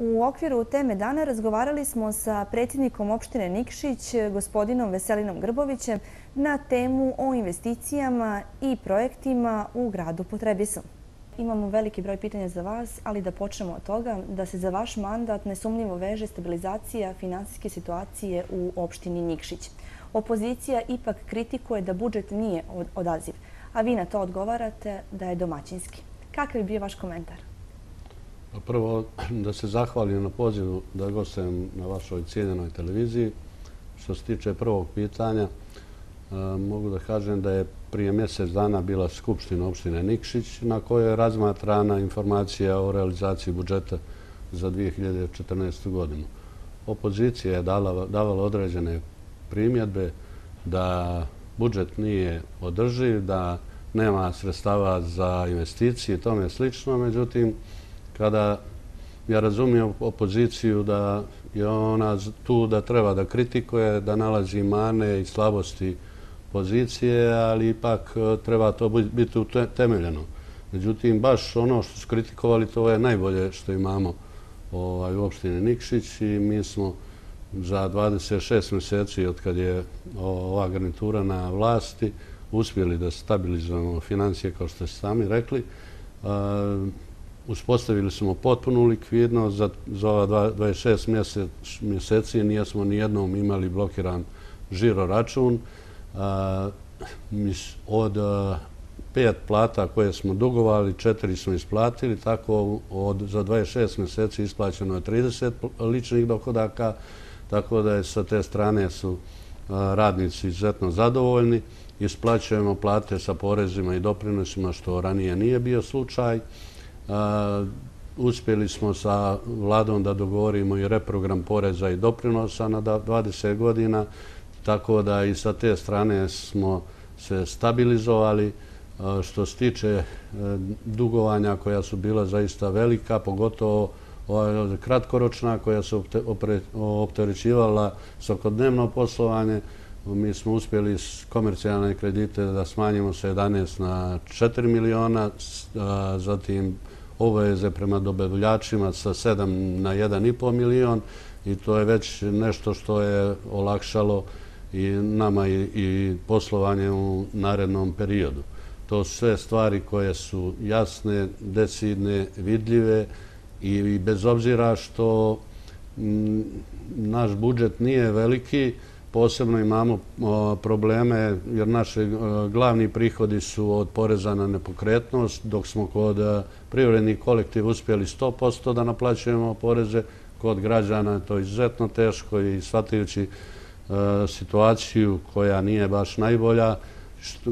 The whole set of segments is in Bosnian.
U okviru teme dana razgovarali smo sa predsjednikom opštine Nikšić, gospodinom Veselinom Grbovićem, na temu o investicijama i projektima u gradu Potrebisom. Imamo veliki broj pitanja za vas, ali da počnemo od toga da se za vaš mandat nesumnjivo veže stabilizacija finansijske situacije u opštini Nikšić. Opozicija ipak kritikuje da budžet nije odaziv, a vi na to odgovarate da je domaćinski. Kakav je bio vaš komentar? Pa prvo, da se zahvalim na pozivu da gostujem na vašoj cijenjenoj televiziji. Što se tiče prvog pitanja, e, mogu da kažem da je prije mjesec dana bila Skupština opštine Nikšić na kojoj je razmatrana informacija o realizaciji budžeta za 2014. godinu. Opozicija je davala određene primjedbe da budžet nije održiv, da nema sredstava za investicije i tome slično. Međutim, kada ja razumijem opoziciju da je ona tu da treba da kritikuje, da nalazi mane i slabosti pozicije, ali ipak e, treba to biti temeljeno. Međutim, baš ono što su kritikovali, to je najbolje što imamo ovaj, u opštini Nikšić i mi smo za 26 mjeseci od kad je ova garnitura na vlasti uspjeli da stabilizujemo financije, kao što ste sami rekli. Uspostavili smo potpunu likvidnost za ova 26 mjeseci. Nijesmo nijednom imali blokiran žiro račun. Od pet plata koje smo dugovali, četiri smo isplatili. Tako za 26 mjeseci isplaćeno je 30 ličnih dohodaka. Tako da je sa te strane su radnici izuzetno zadovoljni. Isplaćujemo plate sa porezima i doprinosima, što ranije nije bio slučaj. Uspjeli smo sa vladom da dogovorimo i reprogram poreza i doprinosa na 20 godina, tako da i sa te strane smo se stabilizovali. Što se tiče e, dugovanja koja su bila zaista velika, pogotovo kratkoročna koja su opterećivala svakodnevno poslovanje. Mi smo uspjeli s komercijalne kredite da smanjimo se 11 na 4 miliona, zatim obaveze prema dobavljačima sa 7 na 1,5 milion i to je već nešto što je olakšalo i nama i poslovanje u narednom periodu. To su sve stvari koje su jasne, decidne, vidljive i bez obzira što naš budžet nije veliki, posebno imamo probleme jer naši glavni prihodi su od poreza na nepokretnost, dok smo kod e, privrednih kolektiv uspjeli 100% da naplaćujemo poreze, kod građana je to izuzetno teško i shvatajući e, situaciju koja nije baš najbolja,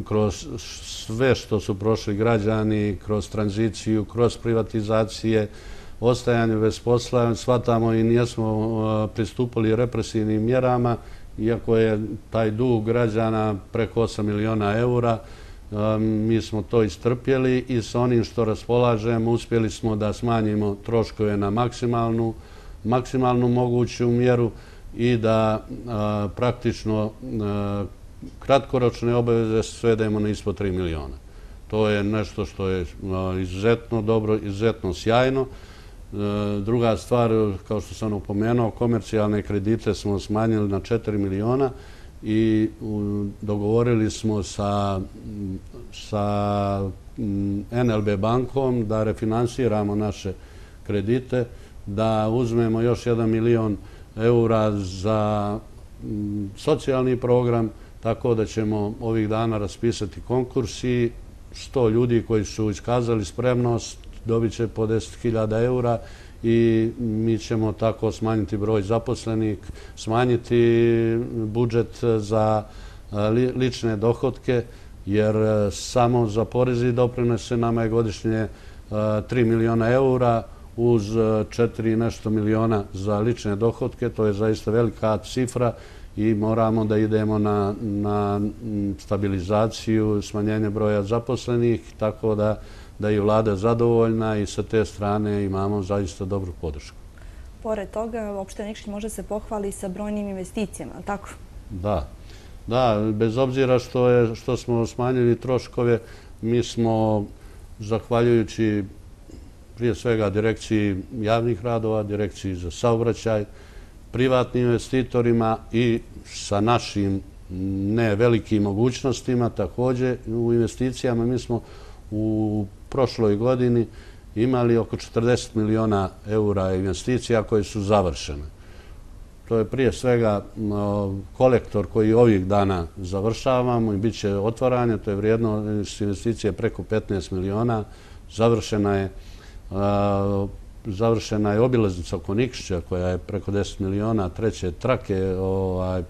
kroz sve što su prošli građani, kroz tranziciju, kroz privatizacije, ostajanju bez posla, shvatamo i nijesmo e, pristupili represivnim mjerama, iako je taj dug građana preko 8 miliona eura, mi smo to istrpjeli i sa onim što raspolažemo uspjeli smo da smanjimo troškove na maksimalnu, maksimalnu moguću mjeru i da praktično kratkoročne obaveze svedemo na ispod 3 miliona. To je nešto što je izuzetno dobro, izuzetno sjajno. E, druga stvar, kao što sam upomenuo, komercijalne kredite smo smanjili na 4 miliona i dogovorili smo sa mm, NLB bankom da refinansiramo naše kredite, da uzmemo još 1 milion eura za mm, socijalni program, tako da ćemo ovih dana raspisati konkurs i 100 ljudi koji su iskazali spremnost dobit će po 10.000 eura i mi ćemo tako smanjiti broj zaposlenih, smanjiti budžet za lične dohodke, jer samo za porezi doprinose nama je godišnje 3 miliona eura uz 4 nešto miliona za lične dohodke. To je zaista velika cifra i moramo da idemo na stabilizaciju, smanjenje broja zaposlenih, tako da da je vlada zadovoljna i sa te strane imamo zaista dobru podršku. Pored toga, opšte Nikšić može se pohvali sa brojnim investicijama, ali tako? Da. Da, bez obzira što smo smanjili troškove, mi smo, zahvaljujući prije svega direkciji javnih radova, direkciji za saobraćaj, privatnim investitorima i sa našim ne velikim mogućnostima također u investicijama. Mi smo u prošloj godini imali oko 40 miliona eura investicija koje su završene. To je prije svega kolektor koji ovih dana završavamo i bit će otvaranje. To je vrijedno investicije preko 15 miliona. Završena je završena je obilaznica oko Nikšića koja je preko 10 miliona treće trake ovaj,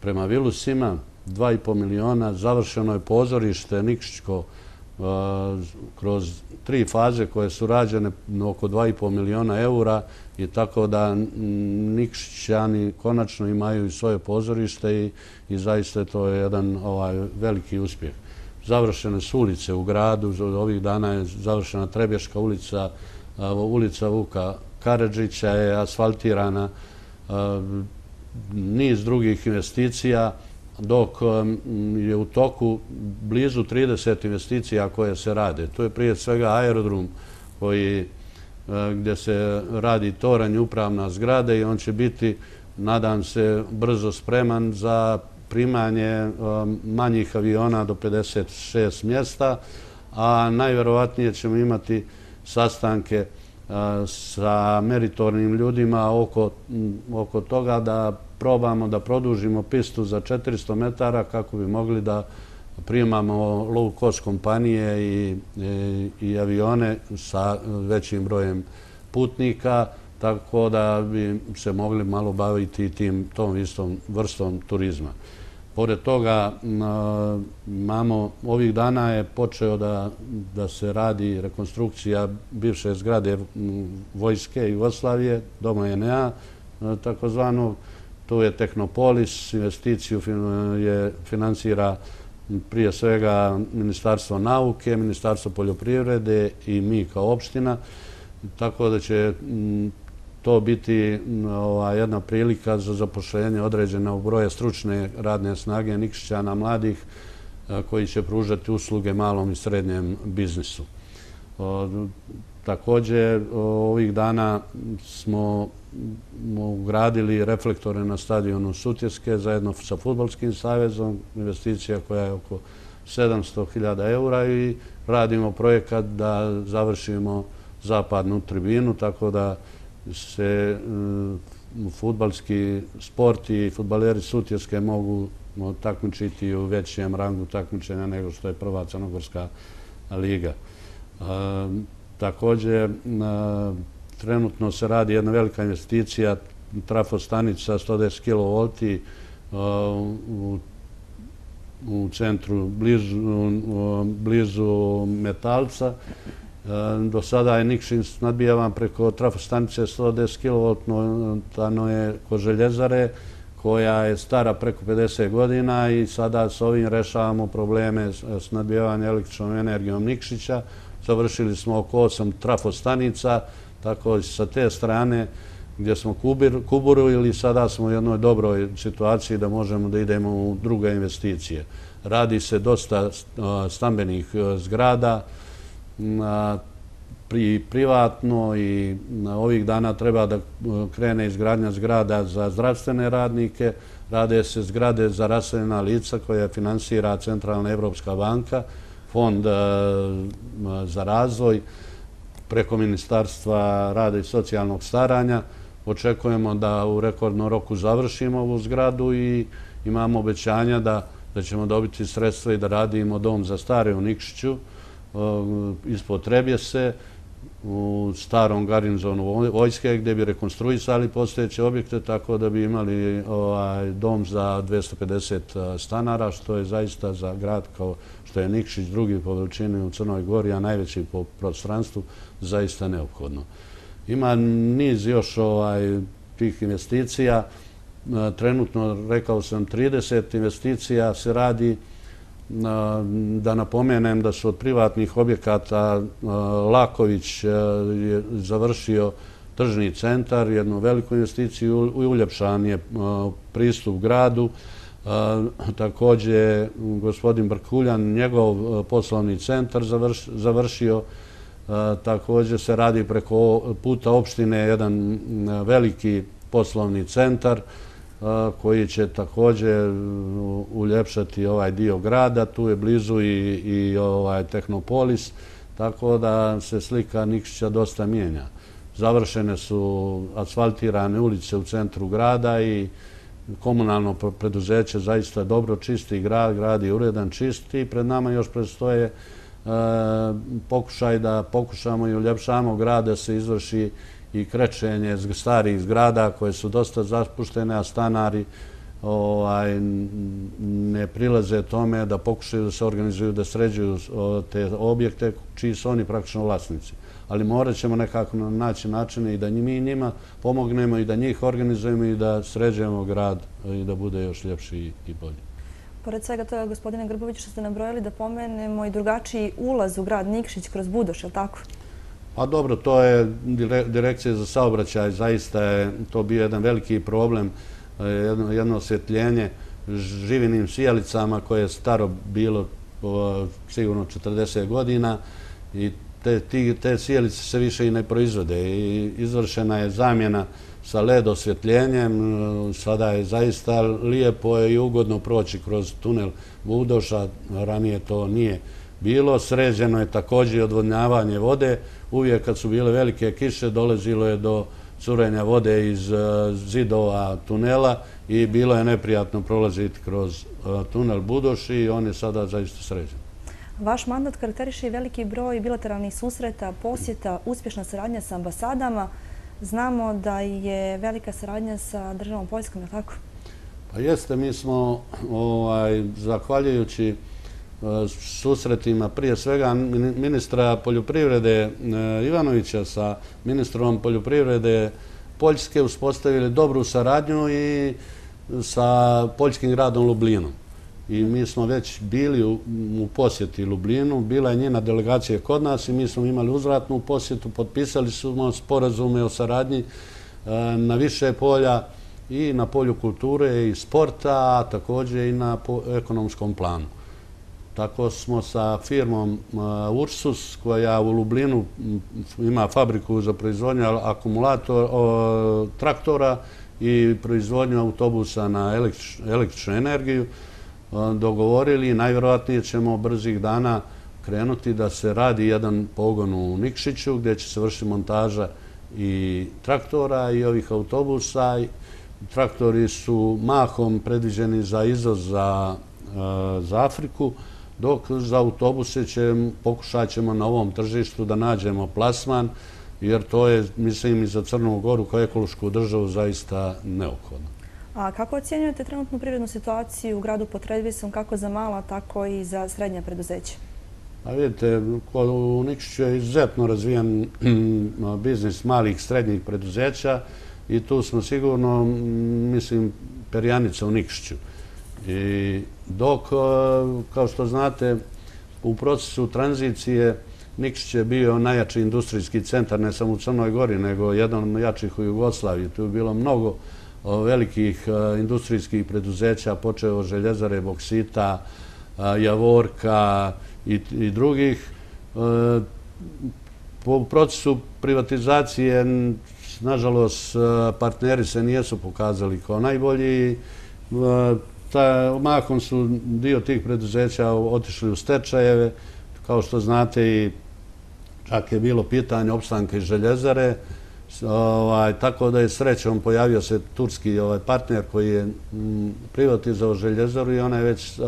prema Vilusima, 2,5 miliona. Završeno je pozorište Nikšićko kroz tri faze koje su rađene oko 2,5 miliona eura i tako da Nikšićani konačno imaju i svoje pozorište i zaista to je jedan ovaj, veliki uspjeh. Završene su ulice u gradu, ovih dana je završena Trebješka ulica, ulica Vuka Karadžića je asfaltirana, niz drugih investicija, dok je u toku blizu 30 investicija koje se rade. To je prije svega aerodrom koji e, gdje se radi toranj upravna zgrada i on će biti, nadam se, brzo spreman za primanje e, manjih aviona do 56 mjesta, a najverovatnije ćemo imati sastanke e, sa meritornim ljudima oko toga da probamo da produžimo pistu za 400 metara kako bi mogli da primamo low cost kompanije i avione sa većim brojem putnika, tako da bi se mogli malo baviti tim tom istom vrstom turizma. Pored toga, imamo, ovih dana je počeo da se radi rekonstrukcija bivše zgrade vojske Jugoslavije, doma ENEA, takozvanog. Tu je Tehnopolis, investiciju je financira prije svega Ministarstvo nauke, Ministarstvo poljoprivrede i mi kao opština. Tako da će to biti jedna prilika za zapošljenje određene broja broje stručne radne snage Nikšićana mladih koji će pružati usluge malom i srednjem biznisu. Također, e, ovih dana smo ugradili reflektore na stadionu Sutjeske zajedno sa Futbolskim savjezom, investicija koja je oko 700.000 eura i radimo projekat da završimo zapadnu tribinu, tako da se e, futbalski sport i futbaleri Sutjeske mogu takmičiti u većem rangu takmičenja nego što je prva Crnogorska liga. Također, e, trenutno se radi jedna velika investicija trafostanica 110 kV e, u centru blizu metalca. E, do sada je Nikšin nadbijavan preko trafostanice 110 kV, tano je ko željezare koja je stara preko 50 godina i sada s ovim rešavamo probleme s nadbijavanjem električnom energijom Nikšića. Završili smo oko 8 trafostanica, tako sa te strane gdje smo kuburili, sada smo u jednoj dobroj situaciji da možemo da idemo u druge investicije. Radi se dosta stambenih zgrada, privatno i ovih dana treba da krene izgradnja zgrada za zdravstvene radnike. Rade se zgrade za raseljena lica koje finansira Centralna Evropska banka, Fond eh, za razvoj preko Ministarstva rada i socijalnog staranja. Očekujemo da u rekordnom roku završimo ovu zgradu i imamo obećanja da ćemo dobiti sredstva i da radimo dom za stare u Nikšiću. Eh, Ispotrebje se u starom garnizonu vojske gdje bi rekonstruisali postojeće objekte tako da bi imali ovaj, dom za 250 eh, stanara, što je zaista za grad kao što je Nikšić drugi po veličini u Crnoj Gori, a najveći po prostranstvu, zaista neophodno. Ima niz još ovaj, tih investicija. E, trenutno, rekao sam, 30 investicija se radi e, da napomenem da su od privatnih objekata e, Laković je završio tržni centar, jednu veliku investiciju i uljepšan je pristup gradu. Također gospodin Brkuljan, njegov e, poslovni centar završio Također se radi preko puta opštine jedan veliki poslovni centar koji će također uljepšati ovaj dio grada. Tu je blizu i ovaj Tehnopolis, tako da se slika Nikšića dosta mijenja. Završene su asfaltirane ulice u centru grada i komunalno preduzeće zaista dobro čisti grad, grad je uredan čisti i pred nama još predstoje e, pokušaj da pokušamo i uljepšamo grad da se izvrši i krećenje starih zgrada koje su dosta zapuštene, a stanari ovaj, ne prilaze tome da pokušaju da se organizuju, da sređuju te objekte čiji su oni praktično vlasnici ali morat ćemo nekako naći načine i da mi njima pomognemo i da njih organizujemo i da sređujemo grad i da bude još ljepši i bolji. Pored svega toga, gospodine Grbović, što ste nabrojali da pomenemo i drugačiji ulaz u grad Nikšić kroz Budoš, je li tako? Pa dobro, to je direkcija za saobraćaj. Zaista je to bio jedan veliki problem, jedno osvjetljenje živinim sijalicama koje je staro bilo sigurno 40 godina i te, te sjelice se više i ne proizvode i izvršena je zamjena sa led osvjetljenjem. E, sada je zaista lijepo i ugodno proći kroz tunel Vudoša, ranije to nije bilo. Sređeno je također odvodnjavanje vode. Uvijek kad su bile velike kiše dolazilo je do curenja vode iz e, zidova tunela i bilo je neprijatno prolaziti kroz e, tunel Budoš i on je sada zaista sređen. Vaš mandat karakteriše i veliki broj bilateralnih susreta, posjeta, uspješna saradnja sa ambasadama. Znamo da je velika saradnja sa državom Poljskom, je li tako? Pa jeste, mi smo, ovaj, zahvaljujući eh, susretima prije svega ministra poljoprivrede eh, Ivanovića sa ministrom poljoprivrede Poljske uspostavili dobru saradnju i sa poljskim gradom Lublinom i mi smo već bili u posjeti Lublinu, bila je njena delegacija kod nas i mi smo imali uzvratnu posjetu, potpisali smo sporazume o saradnji e, na više polja i na polju kulture i sporta, a također i na ekonomskom planu. Tako smo sa firmom e, Ursus, koja u Lublinu ima fabriku za proizvodnju traktora i proizvodnju autobusa na električnu energiju, dogovorili i najvjerojatnije ćemo brzih dana krenuti da se radi jedan pogon u Nikšiću gdje će se vršiti montaža i traktora i ovih autobusa. Traktori su mahom predviđeni za izvoz za Afriku, dok za autobuse pokušat ćemo na ovom tržištu da nađemo plasman, jer to je, mislim, i za Crnu Goru kao ekološku državu zaista neophodno. A kako ocjenjujete trenutnu privrednu situaciju u gradu pod Redvisom, kako za mala, tako i za srednje preduzeće? A pa vidite, u Nikšiću je izuzetno razvijan biznis malih srednjih preduzeća i tu smo sigurno, mislim, perjanica u Nikšiću. I dok, kao što znate, u procesu tranzicije Nikšić je bio najjači industrijski centar, ne samo u Crnoj Gori, nego jedan od jačih u Jugoslaviji. Tu je bilo mnogo velikih e, industrijskih preduzeća, počeo od željezare, boksita, e, javorka i drugih. E, po procesu privatizacije, nažalost, partneri se nijesu pokazali kao najbolji. Mahom su dio tih preduzeća otišli u stečajeve. Kao što znate, i čak je bilo pitanje opstanke željezare. Ovaj, tako da je srećom pojavio se turski ovaj, partner koji je mm, privatizao željezaru i ona je već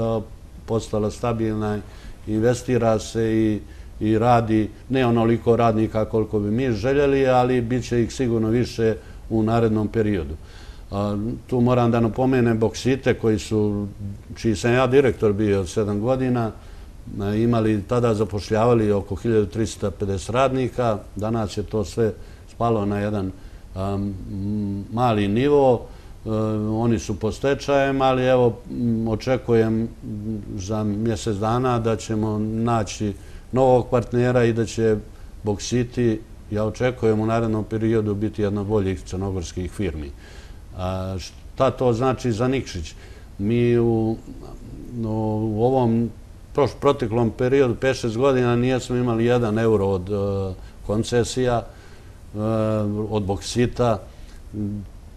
postala stabilna, investira se i radi, ne onoliko radnika koliko bi mi željeli, ali bit će ih sigurno više u narednom periodu. Tu moram da napomenem boksite koji su, čiji sam ja direktor bio od sedam godina, imali tada zapošljavali oko 1350 radnika, danas je to sve spalo na jedan um, mali nivo. Um, oni su po stečajem, ali evo očekujem za mjesec dana da ćemo naći novog partnera i da će Boksiti, ja očekujem u narednom periodu, biti jedna boljih crnogorskih firmi. Šta to znači za Nikšić? Mi u ovom proteklom periodu, 5-6 godina, nijesmo imali jedan euro od e, koncesija, Eh, od boksita.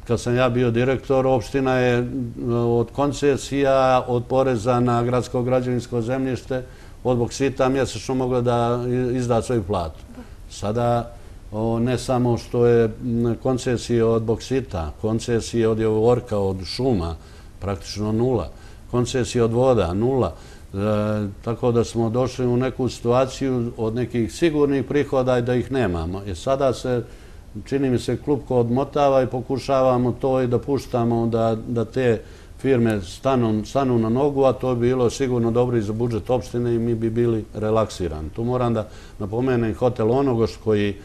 Kad sam ja bio direktor, opština je eh, od koncesija, od poreza na gradsko građevinsko zemljište, od boksita mjesečno mogla da izda svoju platu. Sada ne samo što je mm, koncesije od boksita, koncesije od orka, od šuma, praktično nula, koncesije od voda, nula. E, tako da smo došli u neku situaciju od nekih sigurnih prihoda i da ih nemamo. I sada se, čini mi se, klupko odmotava i pokušavamo to i da puštamo da te firme stanu na nogu, a to bi bilo sigurno dobro i za budžet opštine i mi bi bili relaksirani. Tu moram da napomenem hotel Onogoš koji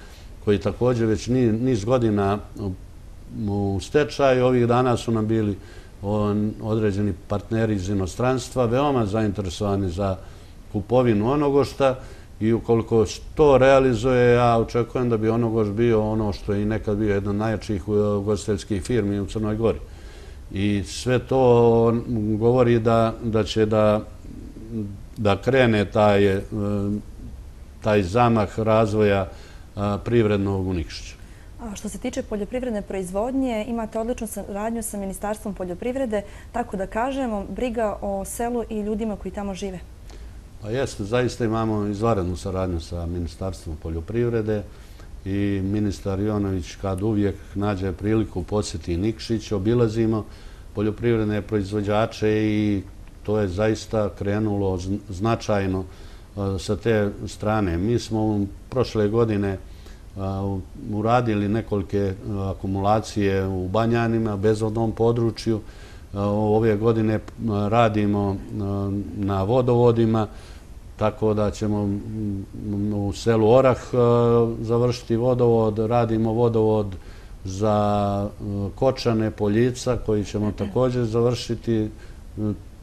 koji također već niz godina u stečaju. Ovih dana su nam bili određeni partneri iz inostranstva, veoma zainteresovani za kupovinu onogošta i ukoliko to realizuje, ja očekujem da bi onogoš bio ono što je i nekad bio jedna od najjačih ugostiteljskih firmi u Crnoj Gori. I sve to govori da će da krene e, taj zamah razvoja privrednog u Nikšiću. Što se tiče poljoprivredne proizvodnje, imate odličnu radnju sa Ministarstvom poljoprivrede, tako da kažemo, briga o selu i ljudima koji tamo žive. Pa jeste, zaista imamo izvarenu saradnju sa Ministarstvom poljoprivrede i ministar Jonović kad uvijek nađe priliku posjeti Nikšić, obilazimo poljoprivredne proizvođače i to je zaista krenulo značajno e, sa te strane. Mi smo u prošle godine uradili nekolike akumulacije u Banjanima, bezvodnom području. Ove godine radimo na vodovodima, tako da ćemo u selu Orah završiti vodovod. Radimo vodovod za Kočane, Poljica, koji ćemo također završiti.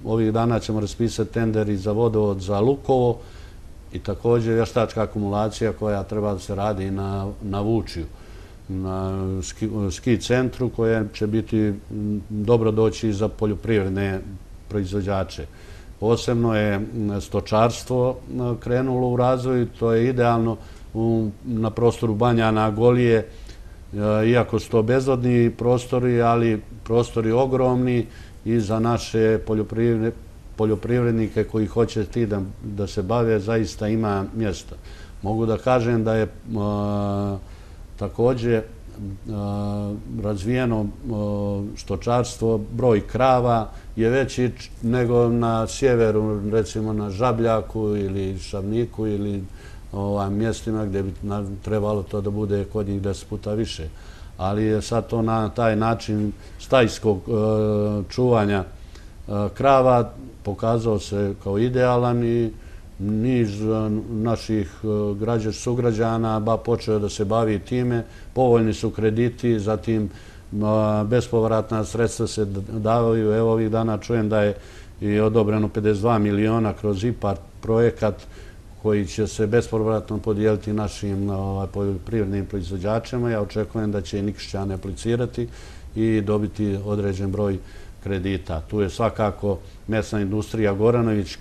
Ovih dana ćemo raspisati tenderi za vodovod za Lukovo i također vještačka akumulacija koja treba da se radi na Vučiju, na ski centru koje će biti dobro doći za poljoprivredne proizvođače. Posebno je stočarstvo krenulo u razvoj, to je idealno na prostoru Banjana Golije, e, iako su to bezvodni prostori, ali prostori ogromni i za naše poljoprivredne poljoprivrednike koji hoće ti da se bave, zaista ima mjesta. Mogu da kažem da je također razvijeno stočarstvo, broj krava je veći nego na sjeveru, recimo na Žabljaku ili Šavniku ili mjestima gdje bi trebalo to da bude kod njih deset puta više. Ali je sad to na taj način stajskog čuvanja E, krava pokazao se kao idealan i niz e, naših e, građa sugrađana ba počeo da se bavi time. Povoljni su krediti, zatim bespovratna sredstva se davaju. Evo ovih dana čujem da je i odobreno 52 miliona kroz IPART projekat koji će se bespovratno podijeliti našim ovaj, poljoprivrednim proizvođačima. Ja očekujem da će i Nikšćane aplicirati i dobiti određen broj kredita. Tu je svakako mesna industrija Goranović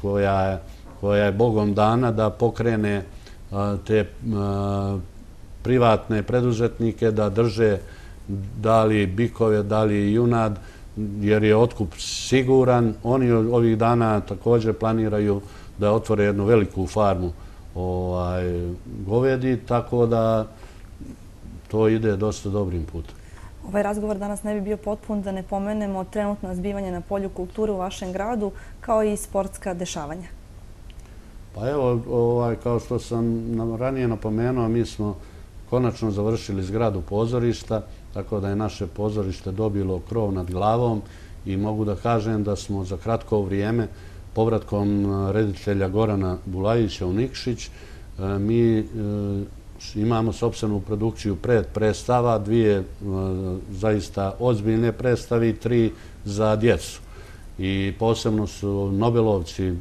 koja je bogom dana da pokrene te privatne preduzetnike da drže da li bikove, da li junad, jer je otkup siguran. Oni ovih dana također planiraju da otvore jednu veliku farmu ovaj, govedi, tako da to ide dosta dobrim putem. Ovaj razgovor danas ne bi bio potpun da ne pomenemo trenutno zbivanje na polju kulture u vašem gradu kao i sportska dešavanja. Pa evo, ovaj, kao što sam ranije napomenuo, mi smo konačno završili zgradu pozorišta, tako da je naše pozorište dobilo krov nad glavom i mogu da kažem da smo za kratko vrijeme povratkom eh, reditelja Gorana Bulajića u Nikšić eh, mi eh, imamo sobstvenu produkciju pred predstava, dvije e, zaista ozbiljne predstavi, tri za djecu. I posebno su Nobelovci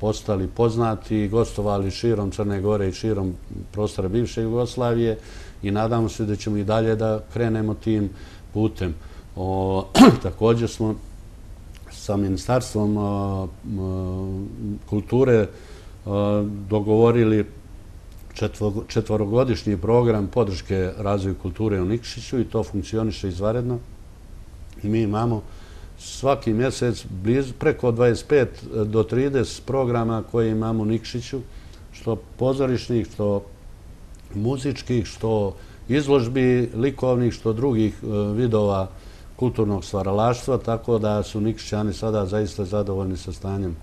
postali poznati i gostovali širom Crne Gore i širom prostora bivše Jugoslavije i nadamo se da ćemo i dalje da krenemo tim putem. Također smo sa Ministarstvom kulture dogovorili četvorogodišnji program podrške razvoju kulture u Nikšiću i to funkcioniše izvaredno. I mi imamo svaki mjesec preko 25 do 30 programa koje imamo u Nikšiću, što pozorišnih, što muzičkih, što izložbi likovnih, što drugih e, vidova kulturnog stvaralaštva, tako da su Nikšićani sada zaista zadovoljni sa stanjem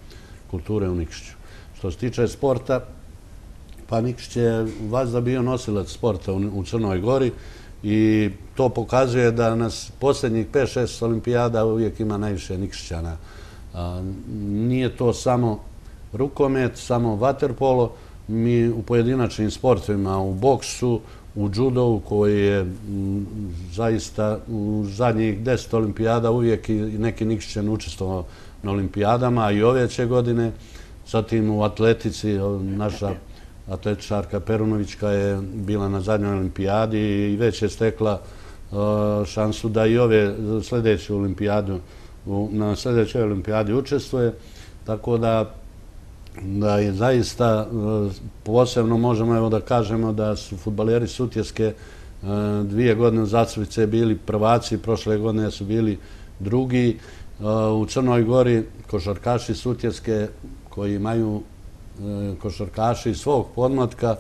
kulture u Nikšiću. Što se tiče sporta, pa Nikšić je vas da bio nosilac sporta u Crnoj Gori i to pokazuje da nas posljednjih 5-6 olimpijada uvijek ima najviše Nikšićana. Nije to samo rukomet, samo vaterpolo, mi u pojedinačnim sportovima, u boksu, u judovu koji je zaista u zadnjih deset olimpijada uvijek i neki Nikšićan učestvovao na olimpijadama, i ove će godine. Zatim u atletici, naša atletičarka Perunovićka je bila na zadnjoj olimpijadi i već je stekla e, šansu da i ove sljedeće olimpijade na sljedećoj olimpijadi učestvuje. Tako da da je zaista e, posebno možemo evo da kažemo da su futbaleri Sutjeske e, dvije godine u bili prvaci, prošle godine su bili drugi. U Crnoj Gori košarkaši Sutjeske koji imaju E, košarkaši svog podmatka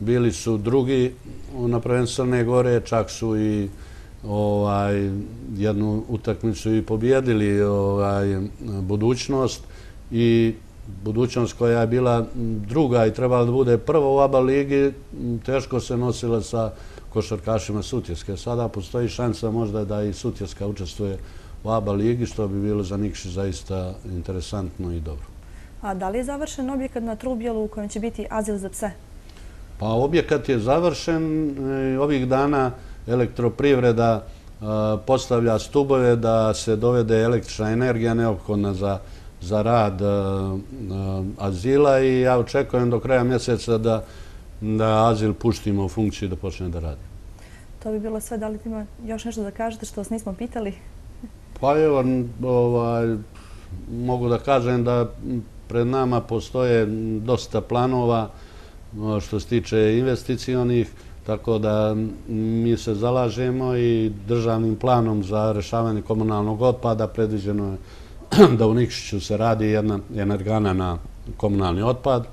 bili su drugi na prvenstvu Crne Gore, čak su i ovaj, jednu utakmicu i pobjedili ovaj, budućnost i budućnost koja je bila druga i trebala da bude prva u ABA ligi, teško se nosila sa košarkašima Sutjeske. Sada postoji šansa možda da i Sutjeska učestvuje u ABA ligi, što bi bilo za Nikši zaista interesantno i dobro. A da li je završen objekat na Trubjelu u kojem će biti azil za pse? Pa objekat je završen. E, ovih dana elektroprivreda e, postavlja stubove da se dovede električna energija neophodna za za rad e, azila i ja očekujem do kraja mjeseca da azil puštimo u funkciju da počne da radi. To bi bilo sve. Da li ima još nešto da kažete što vas nismo pitali? Pa evo, ovaj, mogu da kažem da pred nama postoje dosta planova što se tiče investicijonih, tako da mi se zalažemo i državnim planom za rešavanje komunalnog otpada predviđeno je da u Nikšiću se radi jedna energana na komunalni otpad.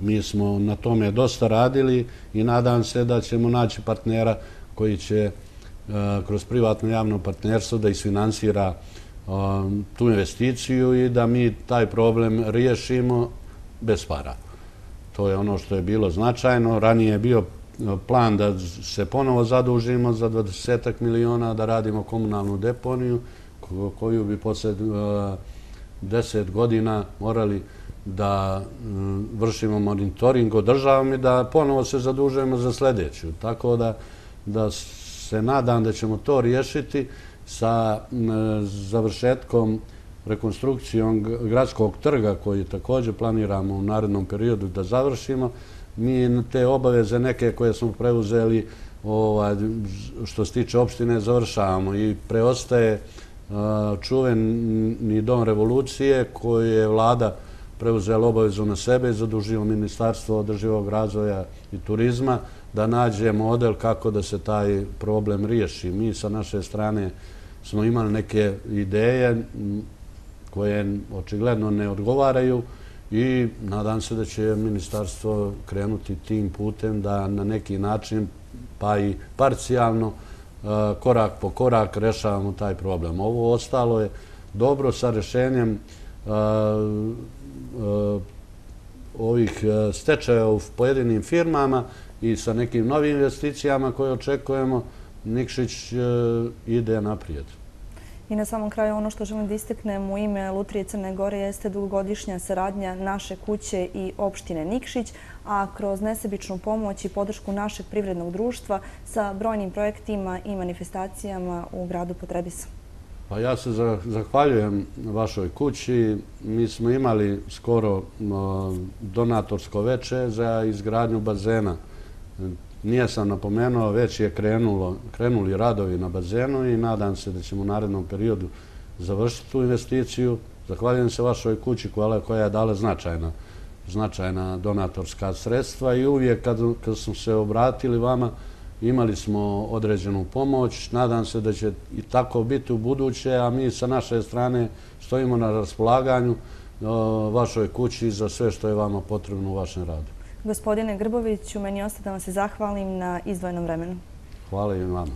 Mi smo na tome dosta radili i nadam se da ćemo naći partnera koji će eh, kroz privatno javno partnerstvo da isfinansira um, tu investiciju i da mi taj problem riješimo bez para. To je ono što je bilo značajno. Ranije je bio e, plan da se ponovo zadužimo za 20 miliona da radimo komunalnu deponiju koju bi posled e, deset godina morali da e, vršimo monitoring održavam i da ponovo se zadužujemo za sljedeću. Tako da se nadam da ćemo to riješiti sa završetkom rekonstrukcijom gradskog trga koji također planiramo u narednom periodu da završimo. Mi te obaveze neke koje smo preuzeli ovaj, što se tiče opštine završavamo i preostaje čuveni dom revolucije koji je vlada preuzela obavezu na sebe i zadužila Ministarstvo održivog razvoja i turizma da nađe model kako da se taj problem riješi. Mi sa naše strane smo imali neke ideje koje očigledno ne odgovaraju i nadam se da će ministarstvo krenuti tim putem da na neki način pa i parcijalno e, korak po korak rešavamo taj problem. Ovo ostalo je dobro sa rešenjem e, e, ovih stečaja u pojedinim firmama i sa nekim novim investicijama koje očekujemo, Nikšić ide naprijed. I na samom kraju ono što želim da isteknem u ime Lutrije Crne Gore jeste dugogodišnja saradnja naše kuće i opštine Nikšić, a kroz nesebičnu pomoć i podršku našeg privrednog društva sa brojnim projektima i manifestacijama u gradu Potrebisa. Pa ja se zahvaljujem vašoj kući. Mi smo imali skoro donatorsko veče za izgradnju bazena nije sam napomenuo, već je krenuli radovi na bazenu i nadam se da ćemo u narednom periodu završiti tu investiciju. Zahvaljujem se vašoj kući koja je dala značajna značajna donatorska sredstva i uvijek kad smo se obratili vama imali smo određenu pomoć. Nadam se da će i tako biti u buduće, a mi sa naše strane stojimo na raspolaganju vašoj kući za sve što je vama potrebno u vašem radu. Gospodine Grboviću, meni ostaje da vam se zahvalim na izdvojenom vremenu. Hvala i vama.